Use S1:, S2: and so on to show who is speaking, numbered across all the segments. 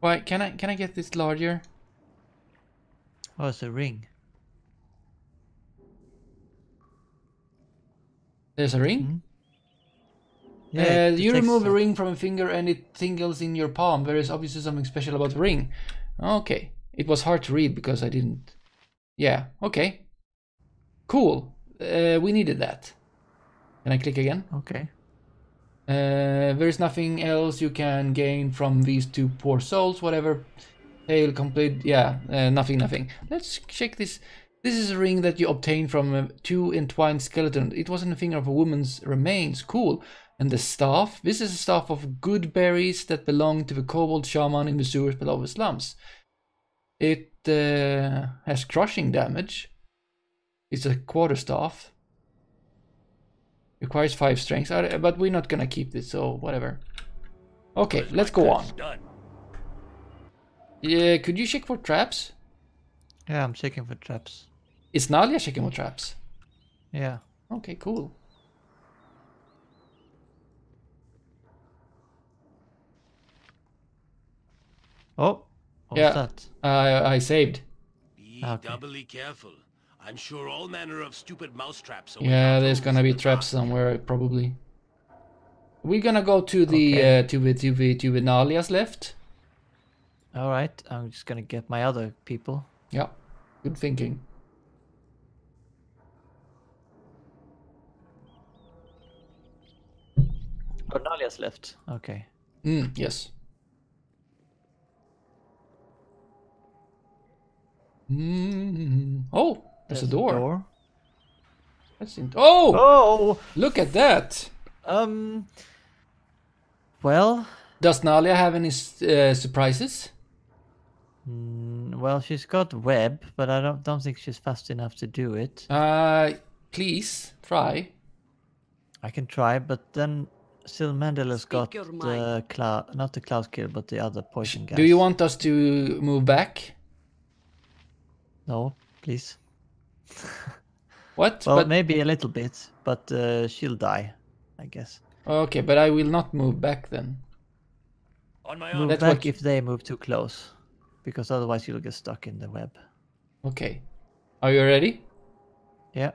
S1: Why can I can I get this larger?
S2: Oh, it's a ring.
S1: There's a ring.
S2: Mhm.
S1: uh, you remove a
S2: a-
S1: ring from a finger and it tingles in your palm. There is obviously something special about the ring. Okay. It was hard to read because I didn't. Yeah, okay. Cool. Uh, we needed that. Can I click again?
S2: Okay.
S1: Uh, there's nothing else you can gain from these two poor souls, whatever. Hail complete. Yeah, uh, nothing, nothing. Let's check this. This is a ring that you obtained from two entwined skeletons. It wasn't the finger of a woman's remains. Cool. And the staff? This is a staff of good berries that belong to the kobold shaman in the sewers below the slums. It uh, has crushing damage. It's a quarterstaff. Requires five strengths, but we're not gonna keep this, so whatever. Okay, let's go on.
S3: Done.
S1: Yeah, could you check for traps?
S2: Yeah, I'm checking for traps.
S1: Is Nalia checking for traps?
S2: Yeah.
S1: Okay, cool.
S2: Oh, what's
S1: Yeah.
S2: that?
S1: I I saved.
S3: Be
S2: Okay.
S3: doubly careful. I'm sure all manner of stupid mousetraps. await
S1: Yeah, there's gonna be traps somewhere probably. We're gonna go to the
S2: Okay.
S1: uh, to the to the to the Nalia's left.
S2: All right, I'm just gonna get my other people.
S1: Yeah, good thinking.
S2: Cornelius left. Okay.
S1: Mm, yes. Mm. Oh, there's, a door. That's in- oh,
S2: Oh,
S1: look at that.
S2: um. Well,
S1: Does Nalia have any uh, surprises?
S2: mm, well, she's got web, but I don't don't think she's fast enough to do it.
S1: Uh, please try.
S2: I can try, but then still Mendel has got the cloud, not the cloud kill, but the other poison gas.
S1: Do you want us to move back?
S2: No, please.
S1: What?
S2: Well,
S1: but
S2: maybe a little bit, but uh, she'll die, I guess.
S1: okay, but I will not move back then.
S3: On my
S2: Move
S3: own.
S1: That's
S2: back
S1: what-
S2: if they move too close, because otherwise you'll get stuck in the web.
S1: Okay. Are you ready?
S2: Yeah.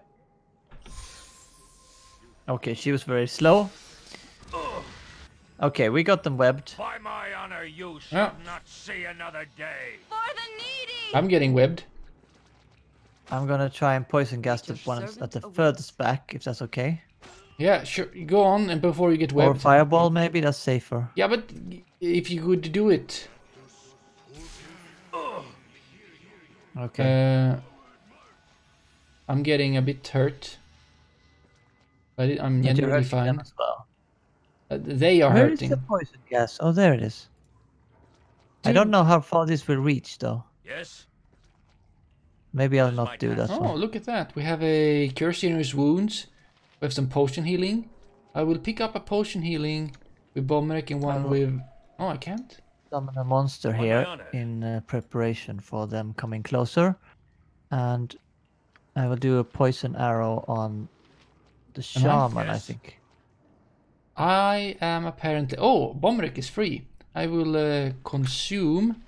S2: Okay, she was very slow. Okay, we got them webbed.
S3: By my honor, you shall
S1: Yeah.
S3: not see another day.
S4: For the needy!
S1: I'm getting webbed.
S2: I'm gonna try and poison gas the
S4: your
S2: ones at the furthest back, if that's okay.
S1: Yeah, sure. Go on, and before you get
S2: Or fireball, maybe that's safer.
S1: Yeah, but if you could do it.
S2: Okay.
S1: Uh, I'm getting a bit hurt. But I'm
S2: And you're
S1: generally
S2: hurting them
S1: fine.
S2: as well.
S1: Uh, they are
S2: Where is
S1: hurting.
S2: the poison gas? Oh, there it is. I don't know how far this will reach, though.
S3: Yes?
S2: Maybe I'll
S3: This is my
S2: not do that
S1: Oh,
S2: one.
S1: look at that. We have a cure serious wounds. We have some potion healing. I will pick up a potion healing with Bomberek and one with... Oh, I can't?
S2: Summon a monster here in uh, preparation for them coming closer. And I will do a poison arrow on the
S1: Am I?
S2: shaman, I think.
S1: I am apparently... Oh, Bomberek is free. I will uh, consume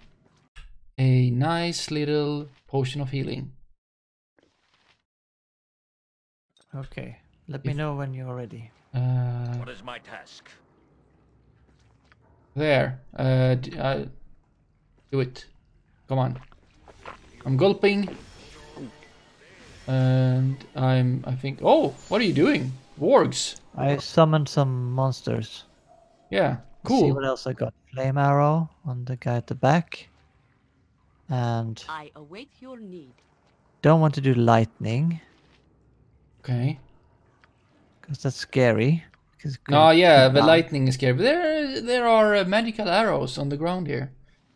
S1: a nice little potion of healing.
S2: Okay. Let me know when you're ready.
S1: Uh,
S3: What is my task?
S1: there. Uh, d- uh, do it. Come on. I'm gulping. And I'm, I think... Oh, what are you doing? Wargs.
S2: I summoned some monsters.
S1: Yeah,
S2: Let's See
S1: cool.
S2: what else I got. Flame arrow on the guy at the back. And
S4: I await your need.
S2: don't want to do lightning
S1: Okay.
S2: because that's scary. 'cause it
S1: Oh yeah, the
S2: down.
S1: lightning is scary. But there, there are uh, magical arrows on the ground here.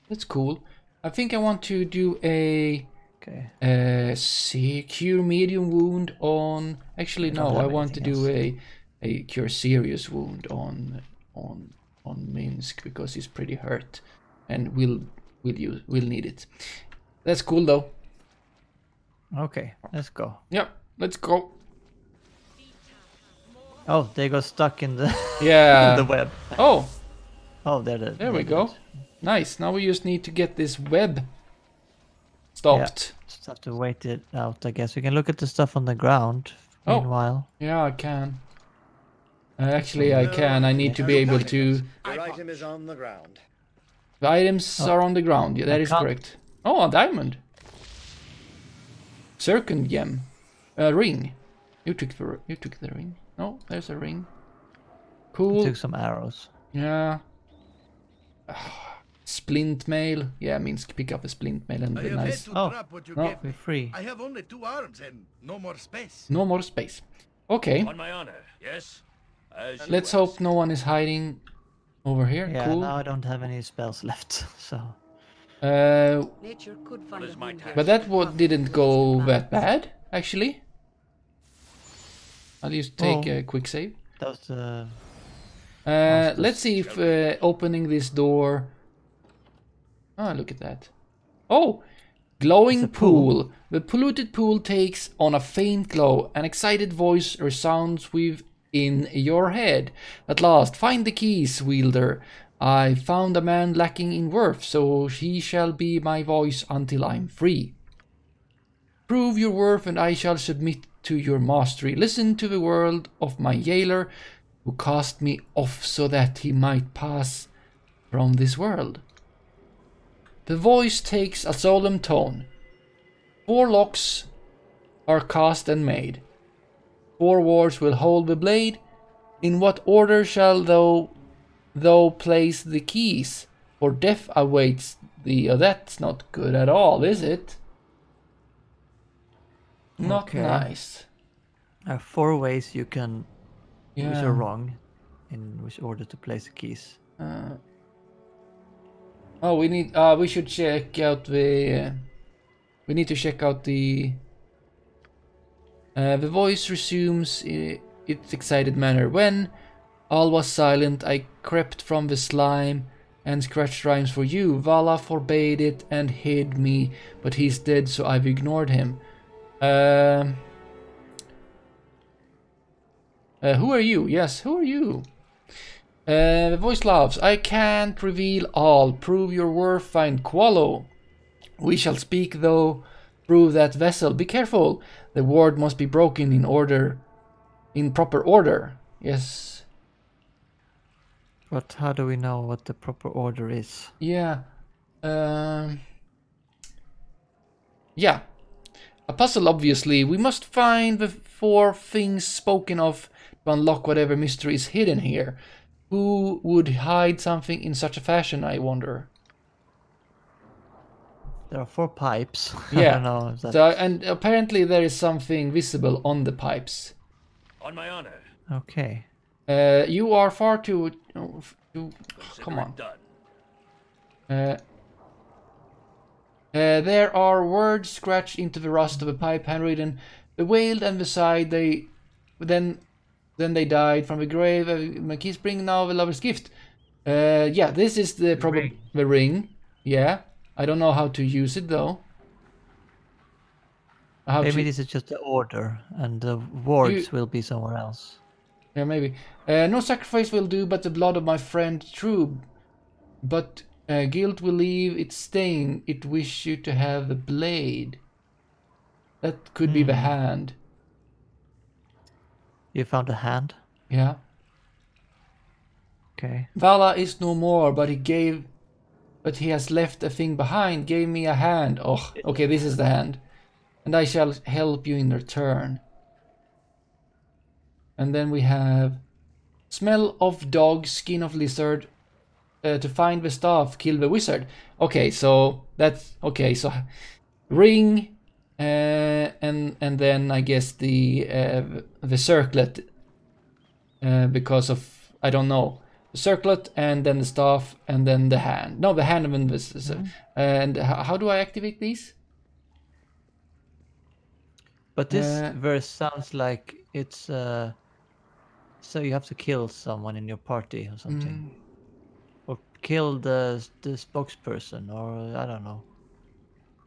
S1: That's cool. I think I want to do a
S2: Okay.
S1: uh, see, cure medium wound on. Actually,
S2: I
S1: no. I want to
S2: anything
S1: do a a cure serious wound on on on Minsk because he's pretty hurt, and we'll we'll use we'll need it. That's cool though.
S2: Okay, let's go.
S1: Yep, let's go.
S2: Oh, they got stuck in the
S1: Yeah.
S2: in the web.
S1: Oh,
S2: Oh, there, there,
S1: there we go.
S2: it is.
S1: Nice. Now we just need to get this web stopped.
S2: Just have to wait it out, I guess. We can look at the stuff on the ground.
S1: Oh.
S2: Meanwhile,
S1: Yeah, I can. Uh, actually, I can. I need to be able to.
S5: Your item is on the ground.
S1: The items
S2: Oh.
S1: are on the ground. Yeah, that
S2: I
S1: is
S2: can't-
S1: correct. Oh, a diamond. Zircon gem. A ring. You took the you took the ring. No, there's a ring.
S2: we
S1: Cool.
S2: took some arrows.
S1: Yeah. Ah, splint mail. Yeah, means pick up a splint mail and be nice.
S2: Oh.
S3: drop what you
S1: No.
S2: We're
S3: me.
S2: free.
S3: I have only two arms and no more space.
S1: No more space. Okay.
S3: On my honor, yes. As
S1: Let's hope no one is hiding over here.
S2: Yeah,
S1: cool.
S2: now I don't have any spells left, so
S1: Uh,
S4: Nature could find
S3: is
S4: a
S3: my
S4: home
S3: task?
S4: here.
S1: but that what didn't go that bad, actually. I'll just take
S2: Oh.
S1: a quick save.
S2: that was the
S1: Uh, let's see if uh, opening this door. Ah, look at that. Oh, glowing
S2: pool.
S1: pool. The polluted pool takes on a faint glow. An excited voice resounds within your head. At last, find the keys, wielder. I found a man lacking in worth, so he shall be my voice until I'm free. Prove your worth, and I shall submit to your mastery. Listen to the word of my jailer, who cast me off so that he might pass from this world. The voice takes a solemn tone. Four locks are cast and made. Four wards will hold the blade. In what order shall thou thou place the keys? For death awaits thee. Oh, that's not good at all, is it? Not
S2: Okay.
S1: nice.
S2: there are four ways you can which
S1: Yeah.
S2: are wrong in which order to place the keys.
S1: Uh, oh, we need. Uh, we should check out the. Uh, we need to check out the. Uh, the voice resumes its excited manner. When all was silent, I crept from the slime and scratched rhymes for you. Vala forbade it and hid me, but he's dead, so I've ignored him. Um. uh, who are you? Yes, who are you? Uh, the voice laughs. I can't reveal all. Prove your worth, find Quallo. We shall speak, though. Prove that vessel. Be careful. The ward must be broken in order, in proper order. Yes.
S2: But how do we know what the proper order is?
S1: Yeah. Um. Yeah. A puzzle, obviously. We must find the four things spoken of to unlock whatever mystery is hidden here. Who would hide something in such a fashion, I wonder?
S2: There are four pipes.
S1: Yeah.
S2: I don't know if that...
S1: So, and apparently there is something visible on the pipes.
S3: On my honor.
S2: Okay.
S1: Uh, you are far too... oh, too come on.
S3: done.
S1: Uh, uh, there are words scratched into the rust of a pipe, handwritten. They wailed and sighed. They then, then they died from the grave. Uh, my keys bring now the lover's gift. Uh, yeah, this is the probably
S2: ring.
S1: the ring. Yeah, I don't know how to use it though. How
S2: Maybe
S1: to,
S2: this is just the order, and the wards will be somewhere else.
S1: Yeah, maybe. Uh, no sacrifice will do, but the blood of my friend true. But uh, guilt will leave its stain. It wish you to have the blade. That could be the
S2: Hmm.
S1: hand.
S2: You found a hand?
S1: Yeah.
S2: Okay.
S1: Vala is no more, but he gave, but he has left a thing behind. Gave me a hand. Oh, okay, this is the hand, and I shall help you in return. And then we have smell of dog, skin of lizard. Uh, to find the staff, kill the wizard. Okay, so that's okay. So ring, uh, and and then I guess the uh, the circlet, uh, because of I don't know circlet and then the staff and then the hand. No, the hand and then the s- s- and how do I activate these?
S2: But this
S1: Uh,
S2: verse sounds like it's uh so you have to kill someone in your party or something.
S1: Mm.
S2: Or kill the the spokesperson or I don't know.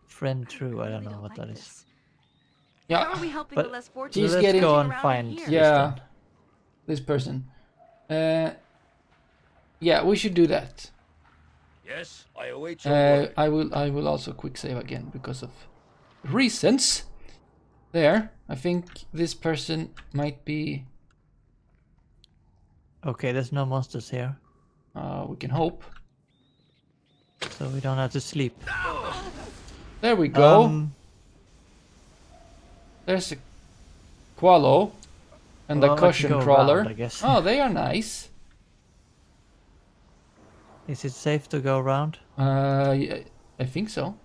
S2: Friend true, I don't know what that is.
S1: Yeah,
S4: How are we helping
S2: But
S4: the less fortunate?
S1: He's
S2: let's
S1: getting-
S2: go and find
S4: here?
S2: this
S1: Yeah. this person. Uh, yeah, we should do that.
S3: Yes, I await your
S1: Uh,
S3: word.
S1: I will I will also quick save again because of reasons. There, I think this person might be.
S2: Okay, there's no monsters here,
S1: Uh, we can hope.
S2: so we don't have to sleep.
S1: There we go.
S2: Um,
S1: There's a Quallo and
S2: Well,
S1: the cushion crawler.
S2: around, I guess.
S1: Oh, they are nice.
S2: Is it safe to go around?
S1: Uh, yeah, I think so.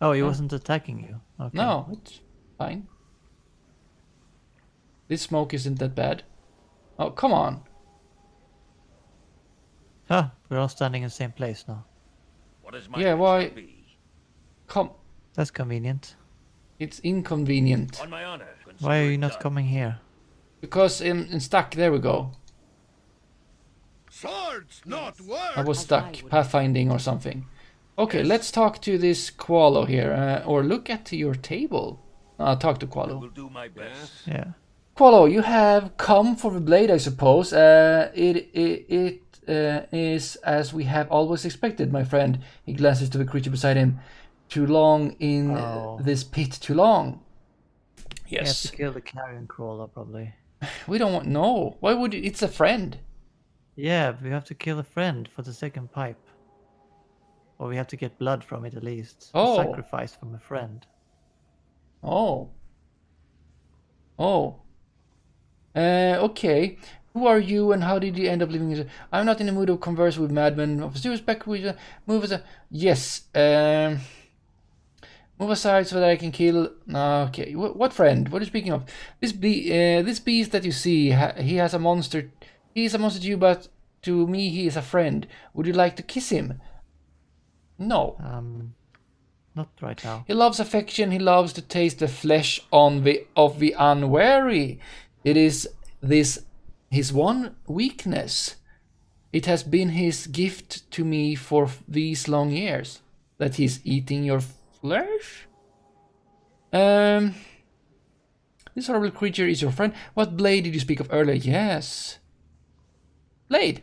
S2: Oh, he
S1: Huh?
S2: wasn't attacking you. Okay.
S1: No, it's fine. This smoke isn't that bad. Oh, come on.
S2: Huh, we're all standing in the same place now.
S3: What is my
S1: Yeah, why-
S3: be?
S1: Come.
S2: That's convenient.
S1: It's inconvenient.
S3: On my honor.
S2: Why are you not
S3: done.
S2: coming here?
S1: Because in, in stuck, there we go.
S5: Swords, not
S1: I was stuck, pathfinding or something. Okay, let's talk to this Quallo here, uh, or look at your table. Uh, talk to
S3: I
S1: Quallo.
S3: will do my best.
S2: Yeah.
S1: Quallo, you have come for the blade, I suppose. Uh, it it, it uh, is as we have always expected, my friend. He glances to the creature beside him. Too long in
S2: Oh.
S1: this pit, too long.
S2: You have
S1: Yes,
S2: to kill the carrion crawler, probably.
S1: we don't want. No, why would you? It's a friend.
S2: Yeah, we have to kill a friend for the second pipe. Or we have to get blood from it at least. A
S1: Oh.
S2: sacrifice from a friend.
S1: Oh. Oh. Uh, okay. Who are you and how did you end up living? a- I'm not in the mood to converse with madmen. Of due respect, we uh, move as a yes. Um, move aside so that I can kill. Okay. Wh- what friend? What are you speaking of? This be uh, this beast that you see. Ha- he has a monster. He is a monster to you, but to me he is a friend. Would you like to kiss him? No.
S2: Um, not right now.
S1: He loves affection, he loves to taste the flesh on the of the unwary. It is this his one weakness. It has been his gift to me for these long years that he's eating your flesh. Um This horrible creature is your friend. What blade did you speak of earlier? Yes. Blade.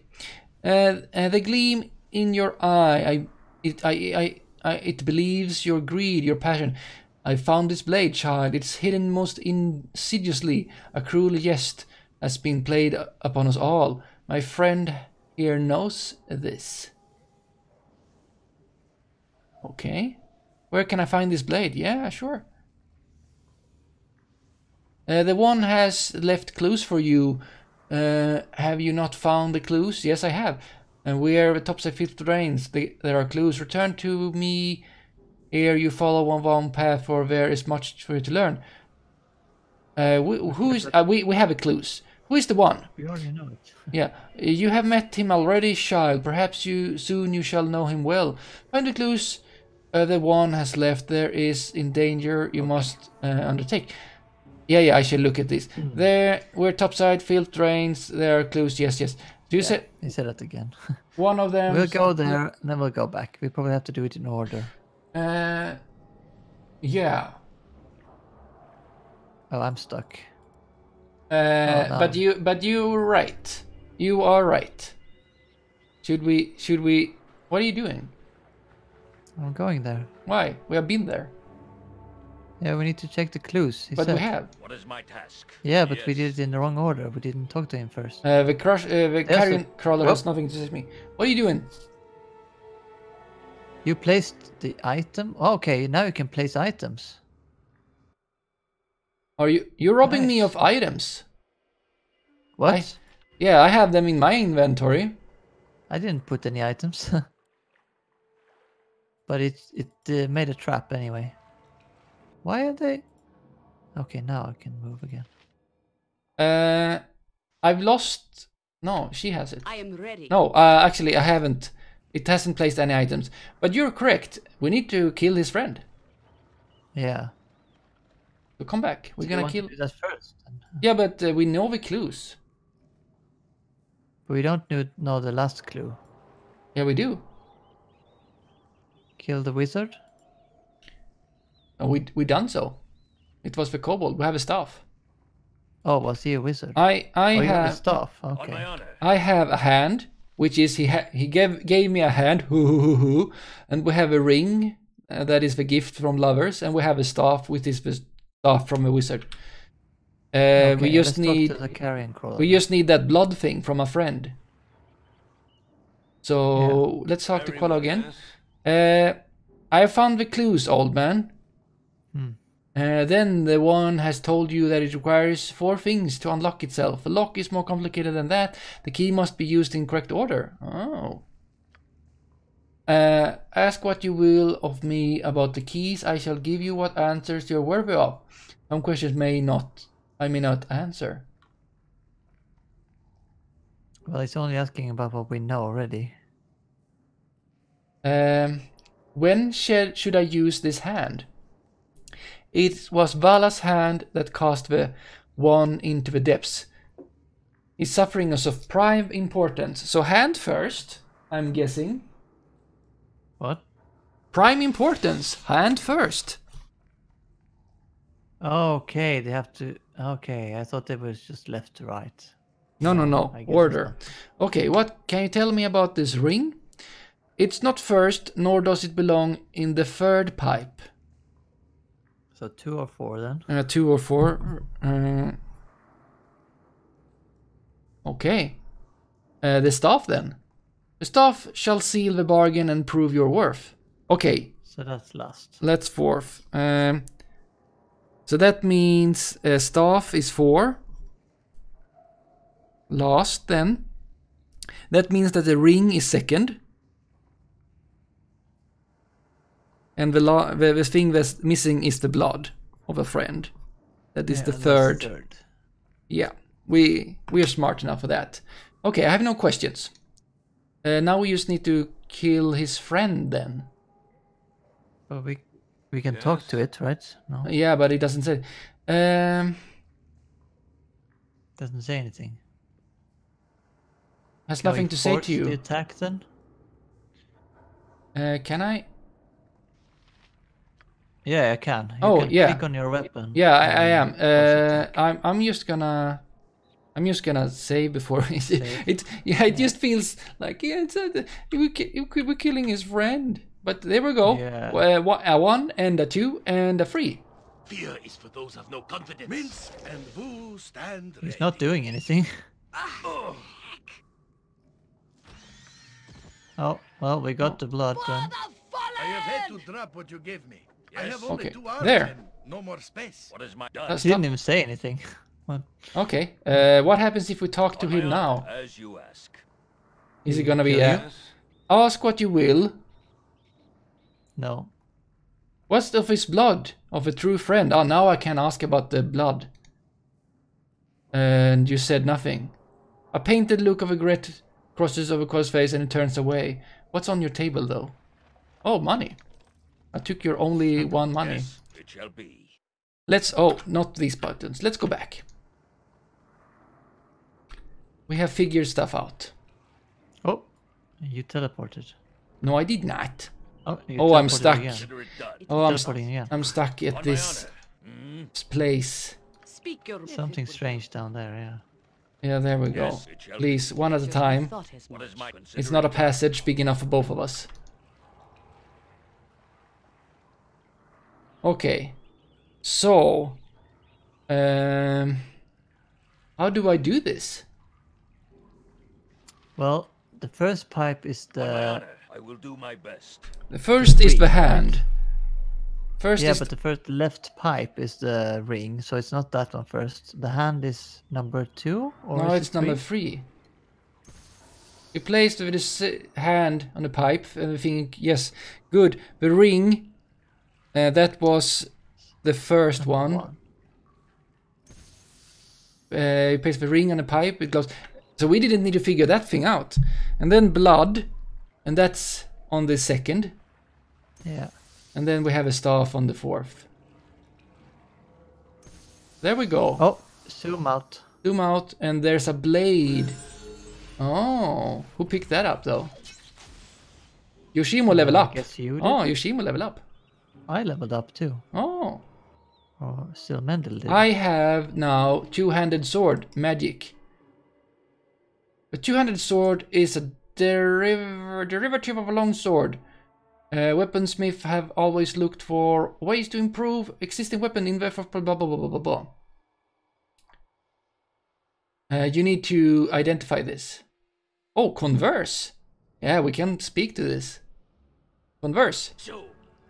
S1: Uh, uh, the gleam in your eye. I it I, I I it believes your greed, your passion. I found this blade, child. It's hidden most insidiously. A cruel jest has been played upon us all. My friend here knows this. Okay. Where can I find this blade? Yeah, sure. Uh, the one has left clues for you. Uh, have you not found the clues? Yes, I have. And we are at topside fifth terrains. The, there are clues. Return to me ere you follow one one path, for there is much for you to learn. Uh, we, who is? Uh, we we have a clues. Who is the one?
S2: We already know it.
S1: Yeah, you have met him already, child. Perhaps you soon you shall know him well. Find the clues. Uh, the one has left. There is in danger. You must uh, undertake. Yeah, yeah. I should look at this. There, we're topside field drains. There are clues. Yes, yes. Do you say
S2: He said it again.
S1: one of them?
S2: we'll go there, and then we'll go back. We probably have to do it in order.
S1: Uh, yeah.
S2: Oh, I'm stuck.
S1: Uh,
S2: no.
S1: but you, but you're right. You are right. Should we? Should we? What are you doing?
S2: I'm going there.
S1: Why? We have been there,
S2: Yeah, we need to check the clues. He
S1: but
S2: said.
S1: we have.
S3: What is my task?
S2: Yeah, but we did it in the wrong order. We didn't talk to him first.
S1: Uh, the crush, uh, the
S2: Yes,
S1: carrion
S2: it-
S1: crawler has nothing to say to me. What are you doing?
S2: You placed the item. Oh, okay, now you can place items.
S1: Are you? You're robbing me of items.
S2: What?
S1: I- Yeah, I have them in my inventory.
S2: I didn't put any items. but it it uh, made a trap anyway. Why are they? Okay, now I can move again.
S1: Uh, I've lost. No, she has it.
S4: I am ready.
S1: No, uh, actually, I haven't. It hasn't placed any items. But you're correct. We need to kill his friend.
S2: Yeah.
S1: So come back. We're
S2: Do you
S1: gonna
S2: want to
S1: kill.
S2: do that first. then?
S1: Yeah, but uh, we know the clues.
S2: But we don't know, know the last clue.
S1: Yeah, we do.
S2: Kill the wizard.
S1: And we we done so. It was the kobold. We have a staff.
S2: Oh, was he a wizard?
S1: I I
S2: oh, you have a
S1: have
S2: staff.
S3: On
S2: Okay.
S3: my honor.
S1: I have a hand. which is he ha- he gave gave me a hand, hoo hoo hoo hoo, and we have a ring uh, that is the gift from lovers, and we have a staff, which is the staff from a wizard. Uh, we just need
S2: to the carrion crawler.
S1: we just need that blood thing from a friend. So let's talk to
S3: Very
S1: Quallo
S3: well,
S1: again. Uh, I found the clues, old man.
S2: Hmm.
S1: Uh, then the one has told you that it requires four things to unlock itself. The lock is more complicated than that. The key must be used in correct order. Oh. Uh, ask what you will of me about the keys. I shall give you what answers you're worthy of. Some questions may not. I may not answer.
S2: Well, it's only asking about what we know already.
S1: Um, when should, should I use this hand? It was Vala's hand that cast the one into the depths. His suffering is of prime importance. So hand first, I'm guessing.
S2: What?
S1: Prime importance, hand first.
S2: Okay, they have to. Okay, I thought it was just left to right.
S1: No, no, no.
S2: I guess it's
S1: Order. Okay, what can you tell me about this ring? It's not first, nor does it belong in the third pipe.
S2: So two or four then.
S1: Uh, two or four. Uh, okay. Uh, the staff then. The staff shall seal the bargain and prove your worth. Okay,
S2: So that's last.
S1: let's fourth. Um, so that means uh, staff is four. Last then. That means that the ring is second. And the, the, the thing that's missing is the blood of a friend. That is
S2: Yeah,
S1: the third.
S2: third.
S1: Yeah, we we are smart enough for that. Okay, I have no questions. Uh, now we just need to kill his friend then.
S2: But we we can talk to it, right? No,
S1: Yeah, but it doesn't say. Um,
S2: doesn't say anything.
S1: has
S2: Can
S1: nothing to say to
S2: The
S1: you.
S2: attack then.
S1: Uh, can I?
S2: Yeah, I can. You
S1: Oh,
S2: can
S1: yeah.
S2: Click on your weapon.
S1: Yeah, I, I am.
S2: and force attack.
S1: Uh, I'm I'm just gonna. I'm just gonna say before it,
S2: Save.
S1: it yeah it just feels like yeah it's a, we ki- we we're killing his friend but there we go
S2: Yeah.
S1: uh, a one and a two and a three
S3: Fear is for those of no confidence.
S5: Minsk and Boo stand ready.
S2: He's not doing anything.
S3: Oh,
S2: Oh, well, we got the blood
S4: For
S2: then.
S4: the
S5: I have had
S4: fallen!
S5: to drop what you gave me. I
S3: Yes.
S5: have only
S1: Okay,
S5: two arms
S1: there.
S5: and no more space.
S3: what is my
S1: Uh,
S3: done?
S2: He didn't even say anything. What?
S1: Okay. Uh, what happens if we talk to
S3: On my
S1: him now?
S3: As you ask.
S1: Is it gonna be
S2: kill
S1: uh,
S3: Yes.
S1: ask what you will?
S2: No.
S1: What's of his blood of a true friend? Oh, now I can ask about the blood. And you said nothing. A painted look of regret crosses over Qua's face and he turns away. What's on your table though? Oh, money. I took your only one money.
S3: Yes, it shall be.
S1: Let's. Oh, not these buttons. Let's go back. We have figured stuff out.
S2: Oh, you teleported.
S1: No, I did not.
S2: Oh,
S1: Oh, I'm stuck.
S2: Again.
S3: Consider it done.
S1: Oh, I'm,
S2: Teleporting again.
S1: I'm stuck at this.
S3: Mm,
S1: place.
S4: Speak your
S2: Something strange down there, yeah.
S1: Yeah, there we go.
S3: Yes, it.
S1: Please, one at a time.
S4: Thought as
S3: What
S4: much.
S3: is my
S1: It's not a passage big enough for both of us. Okay. So, um, how do I do this?
S2: Well, the first pipe is
S3: done? On my
S2: the.
S3: I will do my best.
S1: The first is
S2: three,
S1: the
S2: right?
S1: hand. First
S2: Yeah,
S1: is
S2: but the first left pipe is the ring, so it's not that one first. The hand is number two, or
S1: no,
S2: is
S1: it's
S2: it
S1: number
S2: three?
S1: three. You placed with his hand on the pipe, and we think yes, good. The ring, uh, that was the first one.
S2: One.
S1: uh, you place the ring on the pipe, it glows. So we didn't need to figure that thing out. And then blood, and that's on the second.
S2: Yeah.
S1: And then we have a staff on the fourth. There we go.
S2: Oh, zoom out.
S1: Zoom out, and there's a blade. Oh, who picked that up though? Yoshimo level
S2: I
S1: up.
S2: guess you did.
S1: Oh, Yoshimo level up.
S2: I leveled up too.
S1: Oh,
S2: Or still Mendel did.
S1: I have now two-handed sword magic. A two-handed sword is a deriv- derivative of a long sword. Uh, weaponsmith have always looked for ways to improve existing weapon in the blah blah blah blah blah blah blah. Uh, you need to identify this. Oh, converse. Yeah, we can speak to this. Converse.
S3: So,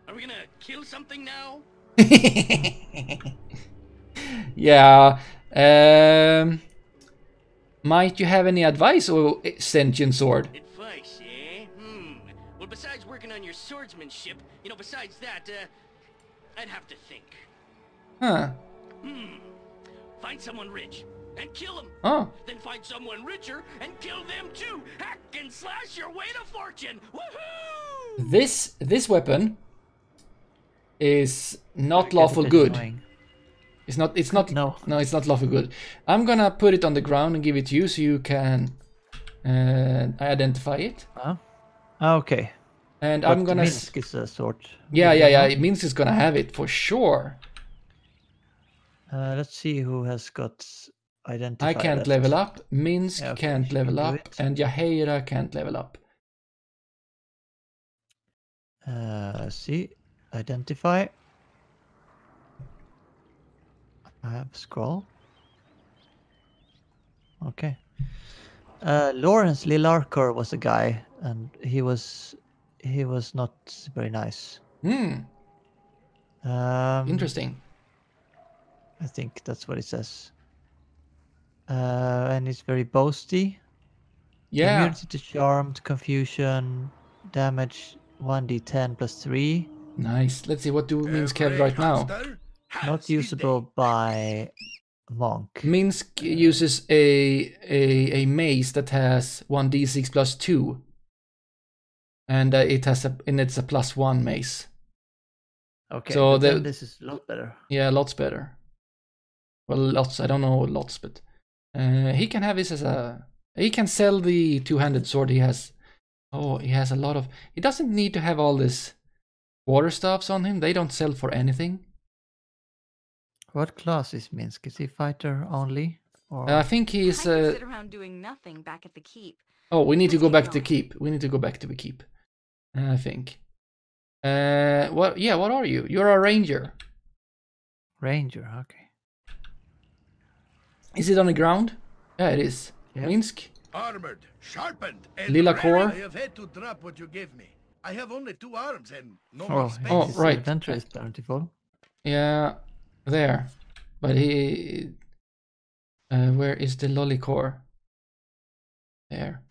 S3: are we gonna kill something now?
S1: yeah. Um, might you have any advice, oh sentient sword?
S3: Advice, eh? Hmm. Well, besides working on your swordsmanship, you know, besides that, uh, I'd have to think.
S1: Huh. Hmm.
S3: Find someone rich and kill him.
S1: Oh.
S3: Then find someone richer and kill them too. Hack and slash your way to fortune. Woohoo!
S1: This this weapon is not lawful good.
S2: annoying.
S1: It's not. It's not.
S2: No.
S1: No, it's not lawful good. I'm gonna put it on the ground and give it to you so you can uh, identify it.
S2: Huh? Ah, Okay.
S1: And
S2: But
S1: I'm gonna.
S2: Minsk is a sword.
S1: Yeah, yeah, yeah. It means it's gonna have it for sure.
S2: Uh, let's see who has got identified.
S1: I can't level up. Minsk
S2: Yeah, okay,
S1: can't level
S2: can
S1: up, and Jaheira can't level up.
S2: Uh, let's see. Identify. I have scroll. Okay. Uh, Lawrence Lillarker was a guy, and he was he was not very nice.
S1: Hmm.
S2: Um,
S1: Interesting.
S2: I think that's what it says. Uh, and it's very boasty.
S1: Yeah.
S2: Immunity to charmed, confusion, damage 1d10 plus 3.
S1: Nice. Let's see. What do Minsk have
S5: Every
S1: right now?
S2: Not usable by monk.
S1: Minsk uses a a a mace that has one d6 plus two, and uh, it has a and it's a plus one mace.
S2: Okay,
S1: So the-
S2: this is a lot better.
S1: Yeah, lots better. Well, lots. I don't know lots, but uh, he can have this as a. He can sell the two-handed sword. He has. Oh, he has a lot of. He doesn't need to have all this water staffs on him. They don't sell for anything.
S2: What class is Minsk? Is he fighter only? Or
S1: Uh, I think he's.
S4: I
S1: Uh,
S4: sit around doing nothing back at the keep.
S1: oh, we need to go back to
S4: going.
S1: keep. We need to go back to the keep. I think. Uh, what? Yeah, what are you? You're a ranger.
S2: ranger? Okay.
S1: Is it on the ground? Yeah, it is.
S2: Yeah.
S1: Minsk.
S5: Armored, sharpened, and
S1: Lila
S5: ready.
S1: core?
S5: I have had to drop what you gave me. I have only two arms and no
S2: Oh,
S5: more space.
S1: Oh, right.
S2: Adventure is bountiful.
S1: Yeah, there. But he. Uh, where is the Lilarcor? There.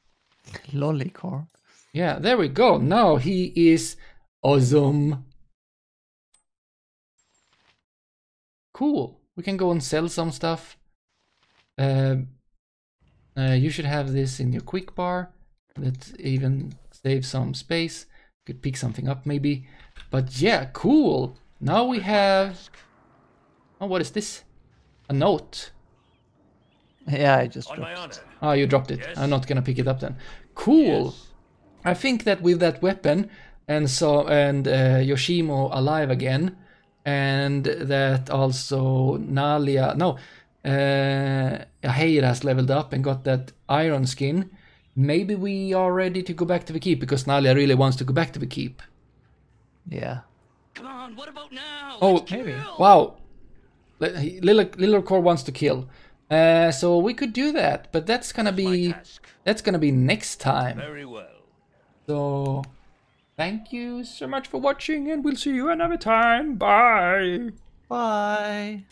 S2: Lilarcor.
S1: Yeah, there we go. Now he is awesome. Cool. We can go and sell some stuff. Uh, uh, you should have this in your quick bar. That even saves some space. Could pick something up maybe. But yeah, cool. Now we have. Oh, what is this? A note.
S2: Yeah, I just
S3: On
S2: dropped.
S3: honor.
S1: Oh, you dropped it.
S3: Yes.
S1: I'm not gonna pick it up then. Cool.
S3: Yes.
S1: I think that with that weapon and so and uh, Yoshimo alive again, and that also Nalia no, uh, Jaheira has leveled up and got that iron skin. Maybe we are ready to go back to the keep because Nalia really wants to go back to the keep.
S2: Yeah.
S3: Come on, what about now?
S1: Oh,
S3: Let's
S2: maybe.
S1: Wow, Lil Lil Core wants to kill. Uh, so we could do that, but that's gonna be that's gonna be next time.
S3: Very well.
S1: So, thank you so much for watching, and we'll see you another time. Bye.
S2: Bye.